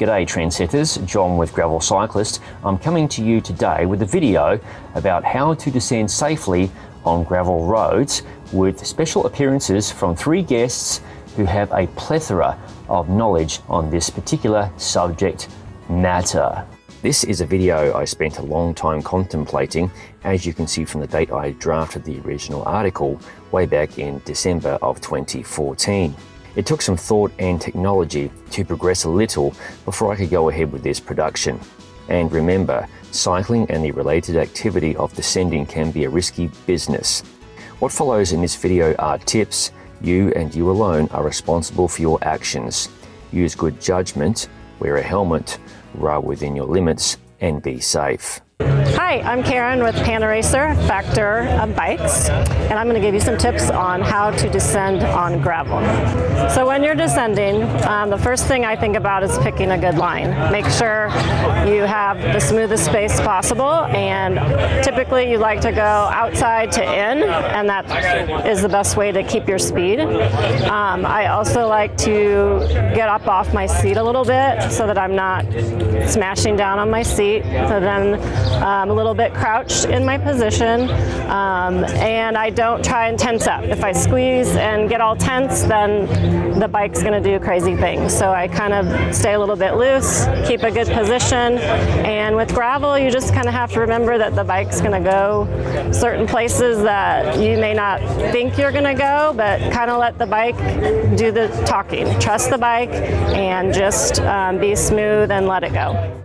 G'day trendsetters, John with Gravel Cyclist. I'm coming to you today with a video about how to descend safely on gravel roads with special appearances from three guests who have a plethora of knowledge on this particular subject matter. This is a video I spent a long time contemplating, as you can see from the date I drafted the original article way back in December of 2014. It took some thought and technology to progress a little before I could go ahead with this production. And remember, cycling and the related activity of descending can be a risky business. What follows in this video are tips. You and you alone are responsible for your actions. Use good judgment, wear a helmet, ride within your limits, and be safe. Hi, I'm Karen with Panaracer Factor of Bikes, and I'm going to give you some tips on how to descend on gravel. So when you're descending, um, the first thing I think about is picking a good line. Make sure you have the smoothest space possible, and typically you like to go outside to in, and that is the best way to keep your speed. Um, I also like to get up off my seat a little bit so that I'm not smashing down on my seat. So then um, a little bit crouched in my position, um, and I don't try and tense up. If I squeeze and get all tense, then the bike's going to do crazy things. So I kind of stay a little bit loose, keep a good position, and with gravel, you just kind of have to remember that the bike's going to go certain places that you may not think you're going to go, but kind of let the bike do the talking. Trust the bike and just um, be smooth and let it go.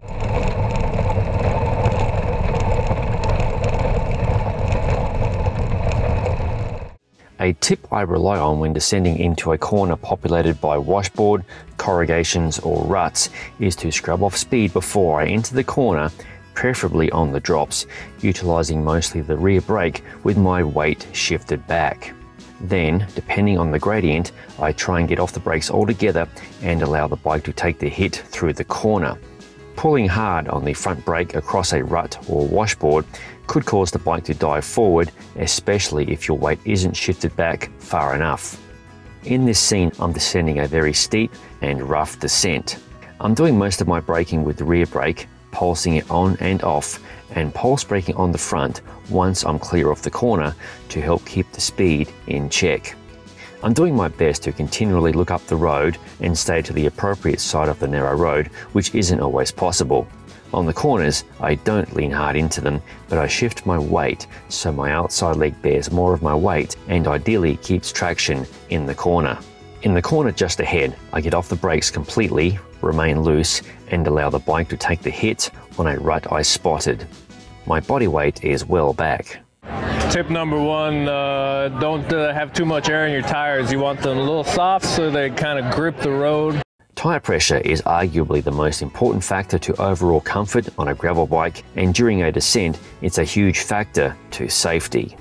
A tip I rely on when descending into a corner populated by washboard, corrugations or ruts is to scrub off speed before I enter the corner, preferably on the drops, utilising mostly the rear brake with my weight shifted back. Then, depending on the gradient, I try and get off the brakes altogether and allow the bike to take the hit through the corner. Pulling hard on the front brake across a rut or washboard could cause the bike to dive forward, especially if your weight isn't shifted back far enough. In this scene, I'm descending a very steep and rough descent. I'm doing most of my braking with the rear brake, pulsing it on and off, and pulse braking on the front once I'm clear of the corner to help keep the speed in check. I'm doing my best to continually look up the road and stay to the appropriate side of the narrow road, which isn't always possible. On the corners, I don't lean hard into them, but I shift my weight so my outside leg bears more of my weight and ideally keeps traction in the corner. In the corner just ahead, I get off the brakes completely, remain loose, and allow the bike to take the hit on a rut I spotted. My body weight is well back. Tip number one, uh, don't uh, have too much air in your tires. You want them a little soft so they kind of grip the road. Tyre pressure is arguably the most important factor to overall comfort on a gravel bike, and during a descent, it's a huge factor to safety.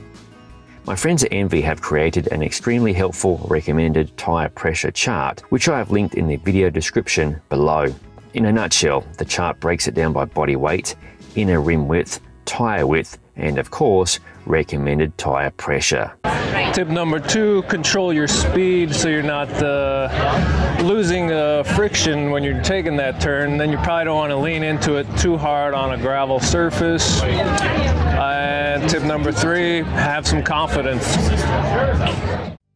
My friends at ENVE have created an extremely helpful recommended tyre pressure chart, which I have linked in the video description below. In a nutshell, the chart breaks it down by body weight, inner rim width, tyre width, and of course, recommended tire pressure. Tip number two, control your speed so you're not uh, losing uh, friction when you're taking that turn. Then you probably don't want to lean into it too hard on a gravel surface. And tip number three, have some confidence.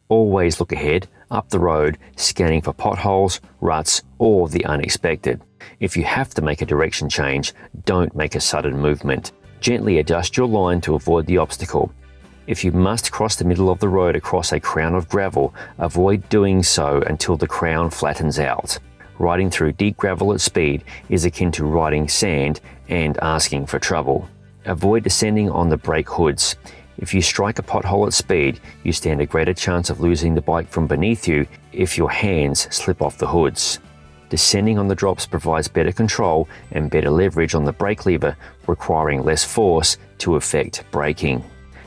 Always look ahead, up the road, scanning for potholes, ruts, or the unexpected. If you have to make a direction change, don't make a sudden movement. Gently adjust your line to avoid the obstacle. If you must cross the middle of the road across a crown of gravel, avoid doing so until the crown flattens out. Riding through deep gravel at speed is akin to riding sand and asking for trouble. Avoid descending on the brake hoods. If you strike a pothole at speed, you stand a greater chance of losing the bike from beneath you if your hands slip off the hoods. Descending on the drops provides better control and better leverage on the brake lever, requiring less force to effect braking.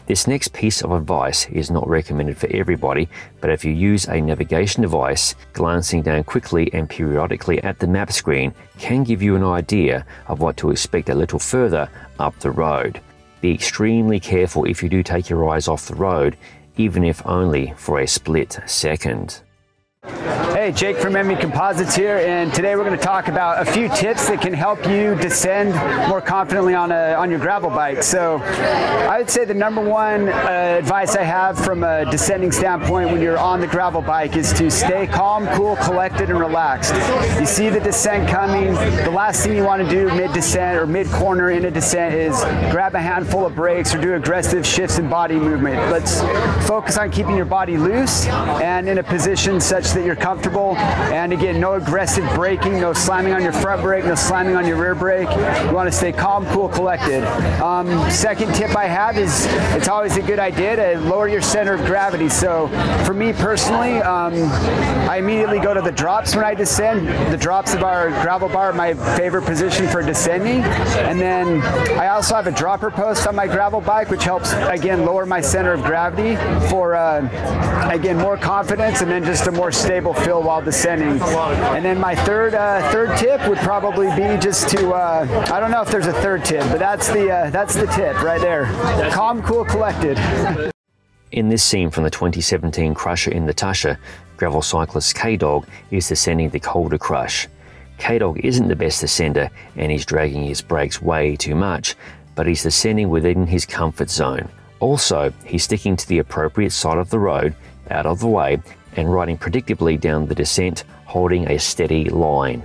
This next piece of advice is not recommended for everybody, but if you use a navigation device, glancing down quickly and periodically at the map screen can give you an idea of what to expect a little further up the road. Be extremely careful if you do take your eyes off the road, even if only for a split second. Hey, Jake from ENVE Composites here, and today we're going to talk about a few tips that can help you descend more confidently on a on your gravel bike. So, I would say the number one uh, advice I have from a descending standpoint when you're on the gravel bike is to stay calm, cool, collected, and relaxed. You see the descent coming. The last thing you want to do mid descent or mid corner in a descent is grab a handful of brakes or do aggressive shifts in body movement. Let's focus on keeping your body loose and in a position such that you're comfortable comfortable. And again, no aggressive braking, no slamming on your front brake, no slamming on your rear brake. You want to stay calm, cool, collected. Um, second tip I have is it's always a good idea to lower your center of gravity. So for me personally, um, I immediately go to the drops when I descend. The drops of our gravel bar are my favorite position for descending. And then I also have a dropper post on my gravel bike, which helps, again, lower my center of gravity for, uh, again, more confidence and then just a more stable feel while descending. And then my third uh, third tip would probably be just to uh, I don't know if there's a third tip, but that's the uh, that's the tip right there. Calm, cool, collected. In this scene from the 2017 Crusher in the Tushar, gravel cyclist K-Dog is descending the Col d'Crush. K-Dog isn't the best descender and he's dragging his brakes way too much, but he's descending within his comfort zone. Also, he's sticking to the appropriate side of the road, out of the way, and riding predictably down the descent, holding a steady line.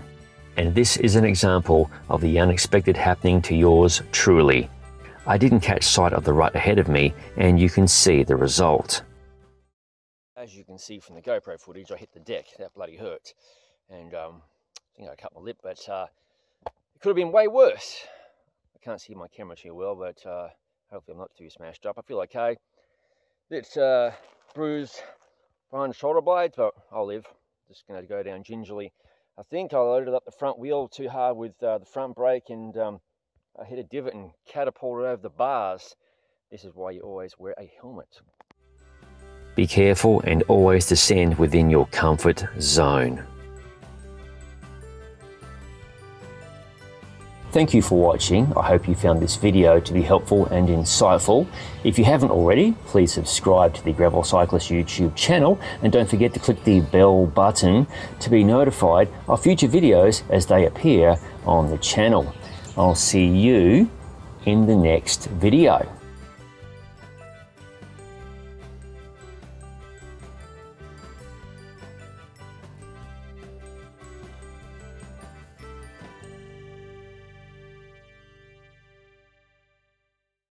And this is an example of the unexpected happening to yours truly. I didn't catch sight of the rut ahead of me, and you can see the result. As you can see from the GoPro footage, I hit the deck. That bloody hurt. And um, I think I cut my lip, but uh, it could have been way worse. I can't see my camera too well, but uh, hopefully I'm not too smashed up. I feel okay. It's uh, bruised front shoulder blades, but I'll live. Just going to go down gingerly. I think I loaded up the front wheel too hard with uh, the front brake and um, I hit a divot and catapulted over the bars. This is why you always wear a helmet. Be careful and always descend within your comfort zone. Thank you for watching. I hope you found this video to be helpful and insightful. If you haven't already, please subscribe to the Gravel Cyclist YouTube channel and don't forget to click the bell button to be notified of future videos as they appear on the channel. I'll see you in the next video.